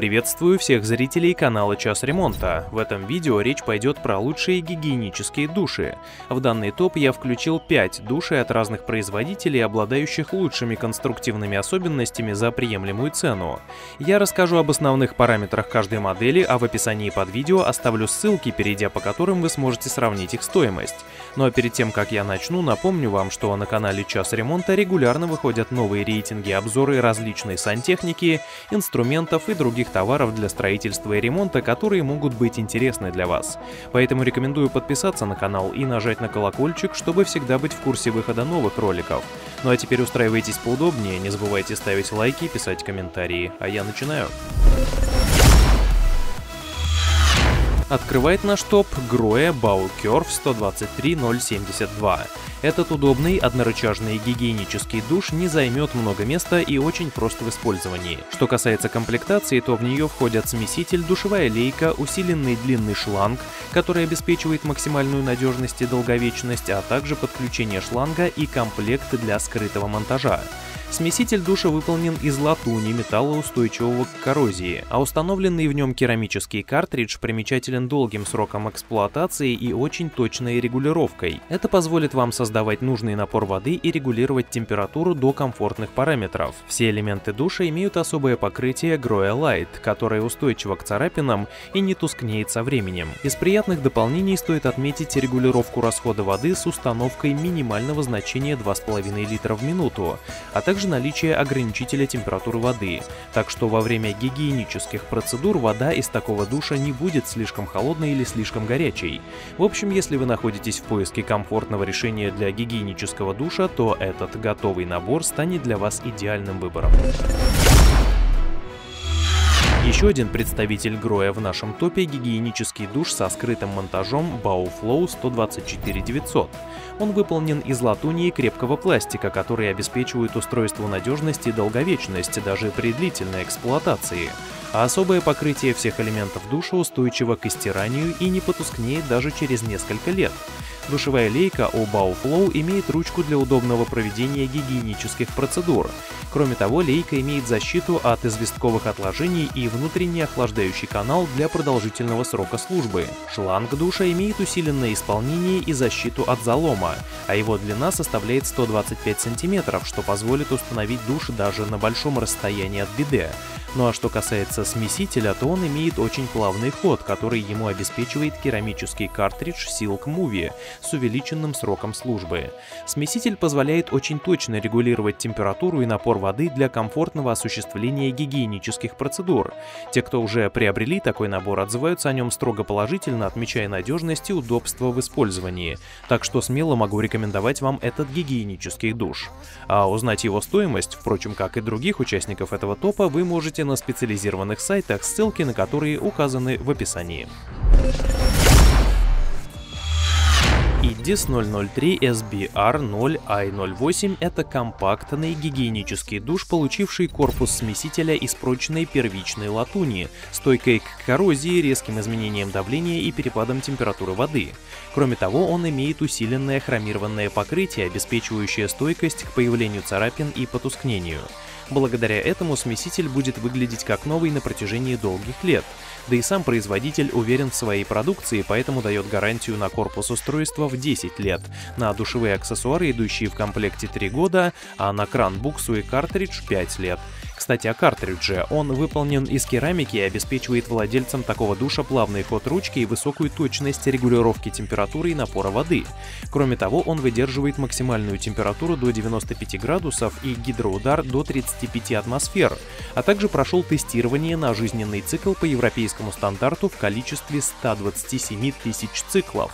Приветствую всех зрителей канала Час Ремонта. В этом видео речь пойдет про лучшие гигиенические души. В данный топ я включил 5 душей от разных производителей, обладающих лучшими конструктивными особенностями за приемлемую цену. Я расскажу об основных параметрах каждой модели, а в описании под видео оставлю ссылки, перейдя по которым вы сможете сравнить их стоимость. Ну а перед тем, как я начну, напомню вам, что на канале Час Ремонта регулярно выходят новые рейтинги, обзоры различной сантехники, инструментов и других товаров для строительства и ремонта, которые могут быть интересны для вас. Поэтому рекомендую подписаться на канал и нажать на колокольчик, чтобы всегда быть в курсе выхода новых роликов. Ну а теперь устраивайтесь поудобнее, не забывайте ставить лайки и писать комментарии. А я начинаю. Открывает наш топ Grohe Baucurve 123072. Этот удобный однорычажный гигиенический душ не займет много места и очень прост в использовании. Что касается комплектации, то в нее входят смеситель, душевая лейка, усиленный длинный шланг, который обеспечивает максимальную надежность и долговечность, а также подключение шланга и комплект для скрытого монтажа. Смеситель душа выполнен из латуни, металла устойчивого к коррозии, а установленный в нем керамический картридж примечателен долгим сроком эксплуатации и очень точной регулировкой. Это позволит вам создавать нужный напор воды и регулировать температуру до комфортных параметров. Все элементы душа имеют особое покрытие Groya Light, которое устойчиво к царапинам и не тускнеет со временем. Из приятных дополнений стоит отметить регулировку расхода воды с установкой минимального значения 2,5 литра в минуту, а также также наличие ограничителя температуры воды, так что во время гигиенических процедур вода из такого душа не будет слишком холодной или слишком горячей. В общем, если вы находитесь в поиске комфортного решения для гигиенического душа, то этот готовый набор станет для вас идеальным выбором. Еще один представитель Гроя в нашем топе – гигиенический душ со скрытым монтажом Baoflow 124900. Он выполнен из латуни и крепкого пластика, которые обеспечивают устройству надежность и долговечность даже при длительной эксплуатации. А особое покрытие всех элементов душа устойчиво к истиранию и не потускнеет даже через несколько лет. Душевая лейка у Baoflow имеет ручку для удобного проведения гигиенических процедур. Кроме того, лейка имеет защиту от известковых отложений и внутренний охлаждающий канал для продолжительного срока службы. Шланг душа имеет усиленное исполнение и защиту от залома, а его длина составляет 125 см, что позволит установить душ даже на большом расстоянии от биде. Ну а что касается смесителя, то он имеет очень плавный ход, который ему обеспечивает керамический картридж Silk Movie с увеличенным сроком службы. Смеситель позволяет очень точно регулировать температуру и напор воды для комфортного осуществления гигиенических процедур. Те, кто уже приобрели такой набор, отзываются о нем строго положительно, отмечая надежность и удобство в использовании. Так что смело могу рекомендовать вам этот гигиенический душ. А узнать его стоимость, впрочем, как и других участников этого топа, вы можете на специализированных сайтах, ссылки на которые указаны в описании. IDIS 003 SBR 0i08 — это компактный гигиенический душ, получивший корпус смесителя из прочной первичной латуни, стойкой к коррозии, резким изменениям давления и перепадам температуры воды. Кроме того, он имеет усиленное хромированное покрытие, обеспечивающее стойкость к появлению царапин и потускнению. Благодаря этому смеситель будет выглядеть как новый на протяжении долгих лет. Да и сам производитель уверен в своей продукции, поэтому дает гарантию на корпус устройства в 10 лет, на душевые аксессуары, идущие в комплекте 3 года, а на кран, буксу и картридж 5 лет. Кстати, о картридже. Он выполнен из керамики и обеспечивает владельцам такого душа плавный ход ручки и высокую точность регулировки температуры и напора воды. Кроме того, он выдерживает максимальную температуру до 95 градусов и гидроудар до 35 атмосфер, а также прошел тестирование на жизненный цикл по европейскому стандарту в количестве 127 тысяч циклов.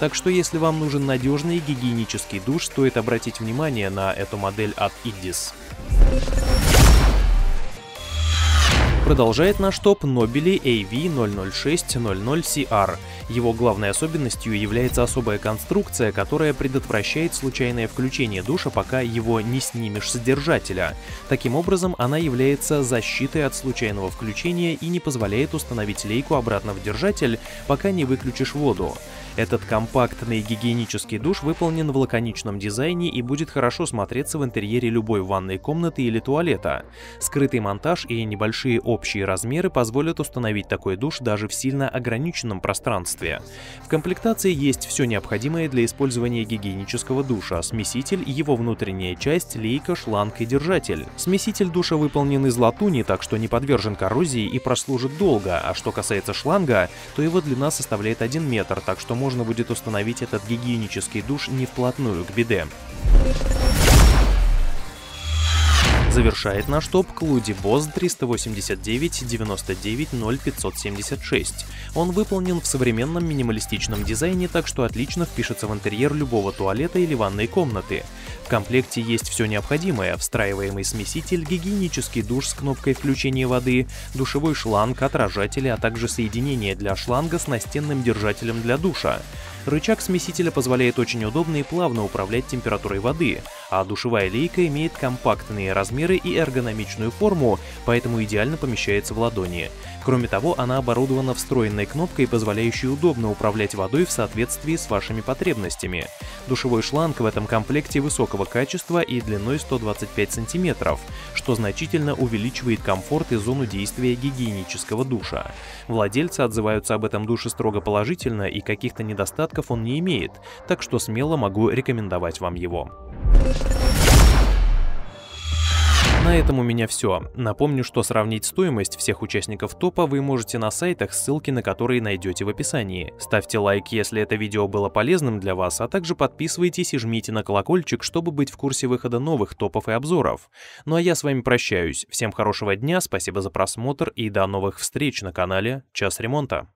Так что если вам нужен надежный гигиенический душ, стоит обратить внимание на эту модель от IDIS. Продолжает наш топ Nobili AV00600CR. Его главной особенностью является особая конструкция, которая предотвращает случайное включение душа, пока его не снимешь с держателя. Таким образом, она является защитой от случайного включения и не позволяет установить лейку обратно в держатель, пока не выключишь воду. Этот компактный гигиенический душ выполнен в лаконичном дизайне и будет хорошо смотреться в интерьере любой ванной комнаты или туалета. Скрытый монтаж и небольшие общие размеры позволят установить такой душ даже в сильно ограниченном пространстве. В комплектации есть все необходимое для использования гигиенического душа, смеситель, его внутренняя часть, лейка, шланг и держатель. Смеситель душа выполнен из латуни, так что не подвержен коррозии и прослужит долго, а что касается шланга, то его длина составляет 1 метр, так что можно будет установить этот гигиенический душ не вплотную к биде. Завершает наш топ Клуди Boss 389 99 0576. Он выполнен в современном минималистичном дизайне, так что отлично впишется в интерьер любого туалета или ванной комнаты. В комплекте есть все необходимое – встраиваемый смеситель, гигиенический душ с кнопкой включения воды, душевой шланг, отражатели, а также соединение для шланга с настенным держателем для душа. Рычаг смесителя позволяет очень удобно и плавно управлять температурой воды, а душевая лейка имеет компактные размеры и эргономичную форму, поэтому идеально помещается в ладони. Кроме того, она оборудована встроенной кнопкой, позволяющей удобно управлять водой в соответствии с вашими потребностями. Душевой шланг в этом комплекте высокого качества и длиной 125 см, что значительно увеличивает комфорт и зону действия гигиенического душа. Владельцы отзываются об этом душе строго положительно и каких-то недостатков он не имеет, так что смело могу рекомендовать вам его. На этом у меня все. Напомню, что сравнить стоимость всех участников топа вы можете на сайтах, ссылки на которые найдете в описании. Ставьте лайк, если это видео было полезным для вас, а также подписывайтесь и жмите на колокольчик, чтобы быть в курсе выхода новых топов и обзоров. Ну а я с вами прощаюсь. Всем хорошего дня, спасибо за просмотр и до новых встреч на канале Час Ремонта.